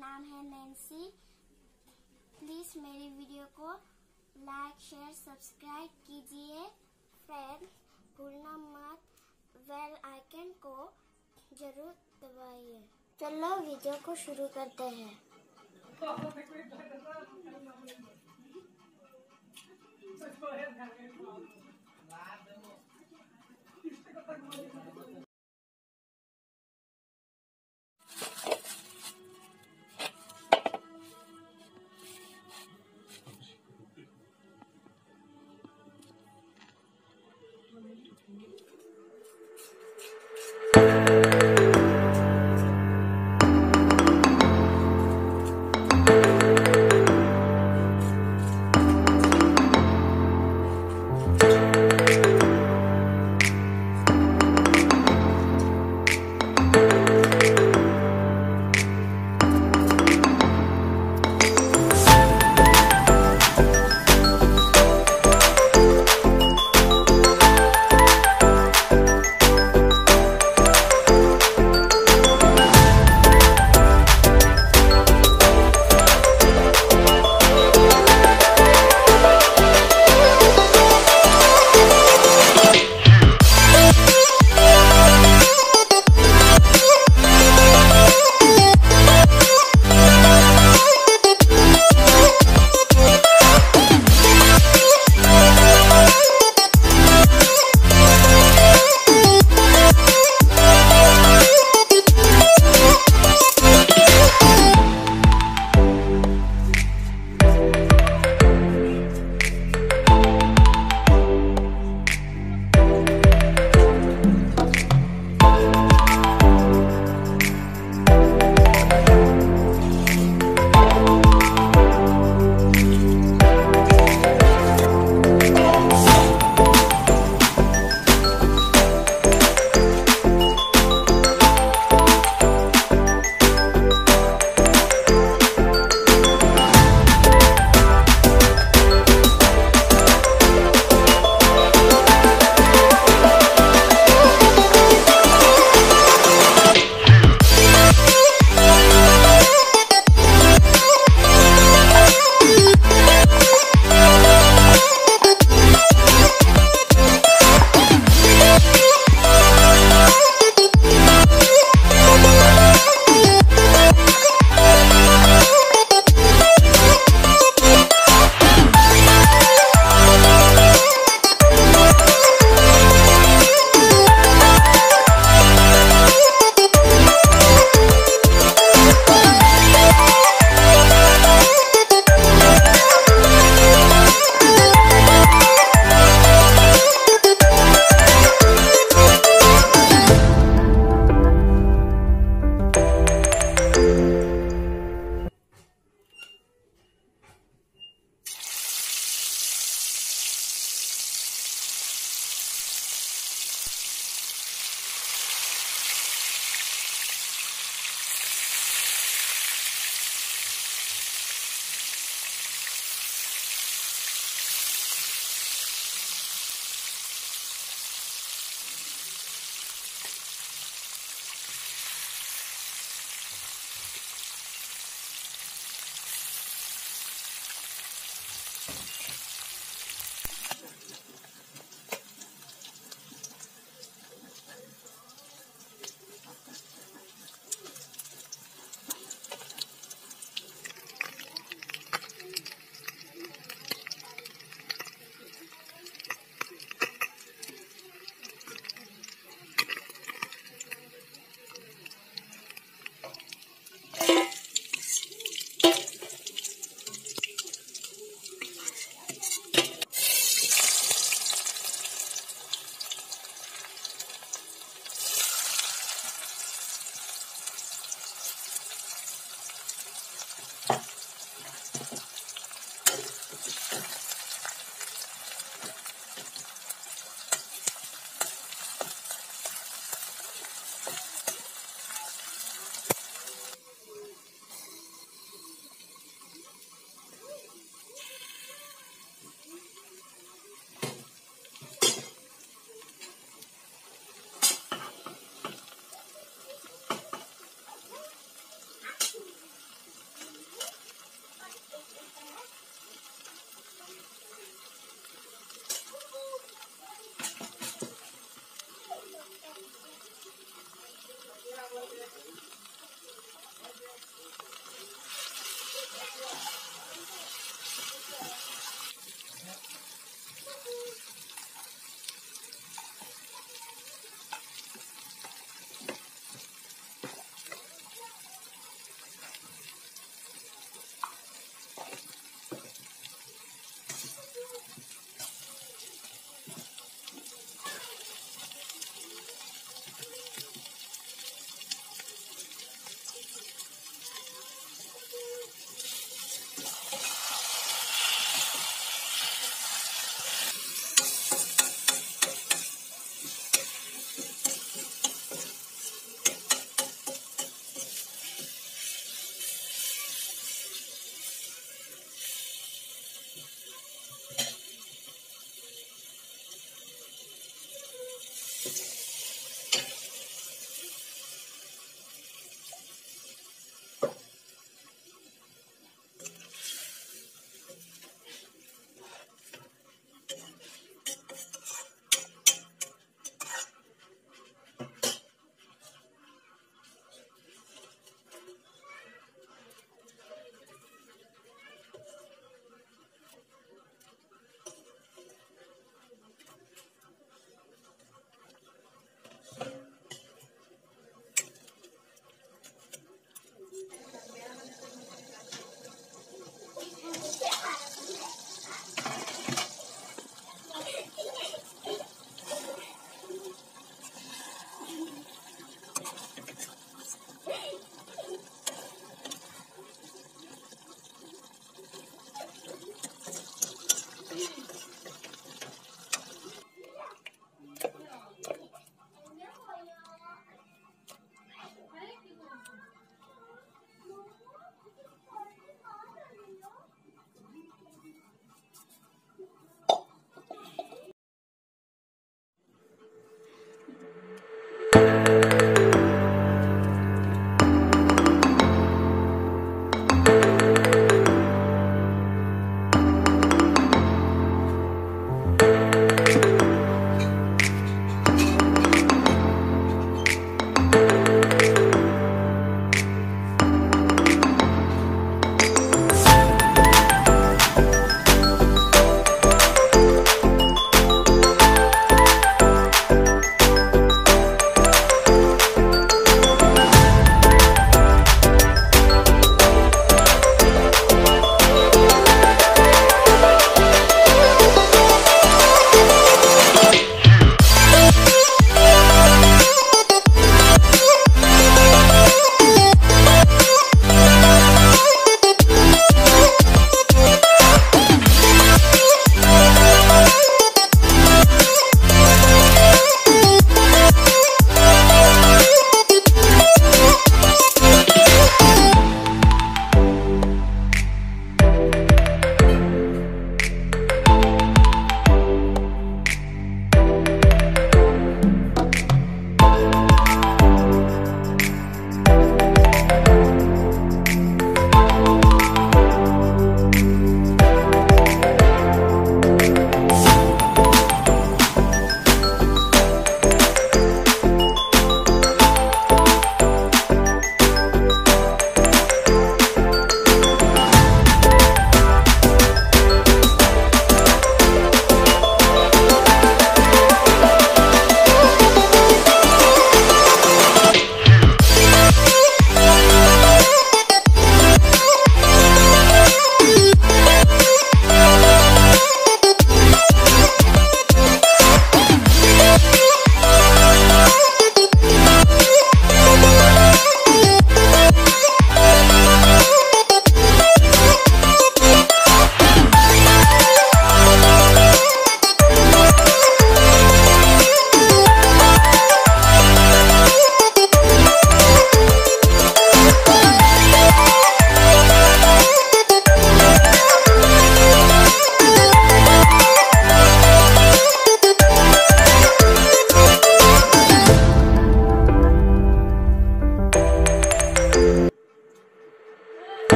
नाम है Nancy. Please मेरी वीडियो को लाइक, शेयर, सब्सक्राइब कीजिए। फ्रेंड्स, भूलना मत। वेल आइकन को ज़रूर दबाइए। चलो, वीडियो को शुरू करते हैं।